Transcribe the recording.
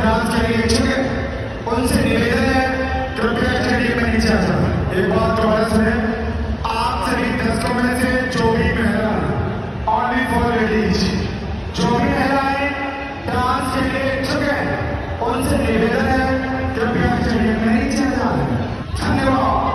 प्राप्त करेंगे ठीक उनसे निवेदन है, कृपया करिए मैं नीचे आ जाऊँ एक बात दोबारा सुने आप सभी दर्शकों में से जो भी महिला ऑनली फॉर लेडीज़ जो भी महिलाएँ डांस के लिए इच्छुक है, उनसे निवेदन है, कृपया चलिए मैं नीचे आ जाऊँ धन्यवाद।